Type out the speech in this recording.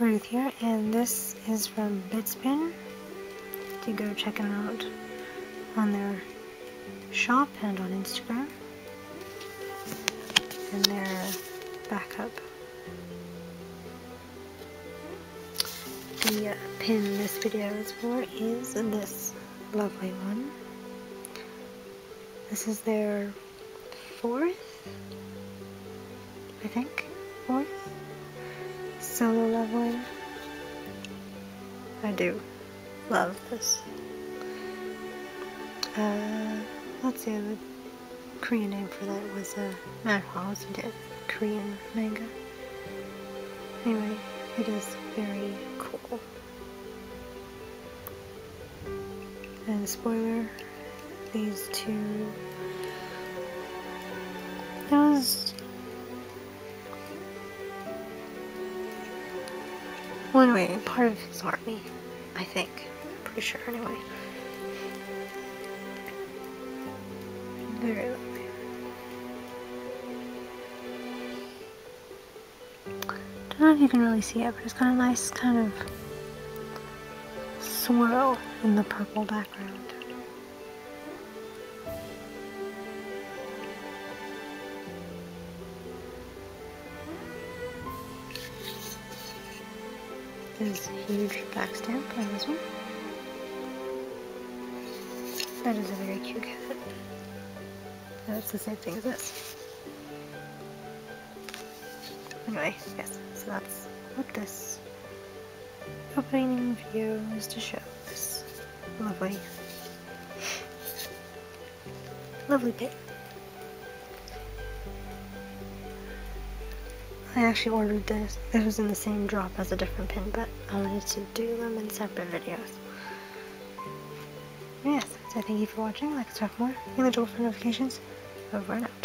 Ruth here, and this is from Bitzspin. To go check them out on their shop and on Instagram. And their backup. The pin this video is for is this lovely one. This is their fourth, I think, solo leveling. I do love this. Uh, let's see, the Korean name for that was uh, Madhouse, a Korean manga. Anyway, it is very cool. And spoiler, these two, Well, anyway, part of his army, I think. Pretty sure, anyway. Very. Don't know if you can really see it, but it's got a nice kind of swirl in the purple background. This huge back stamp on this one. That is a very cute cat. That's the same thing as this. Anyway, yes, so that's what this opening video is to show this lovely, lovely pin. I actually ordered this. It was in the same drop as a different pin, but I wanted to do them in separate videos. Yes, so thank you for watching. Like, subscribe more. Ring the bell for notifications. Over and out.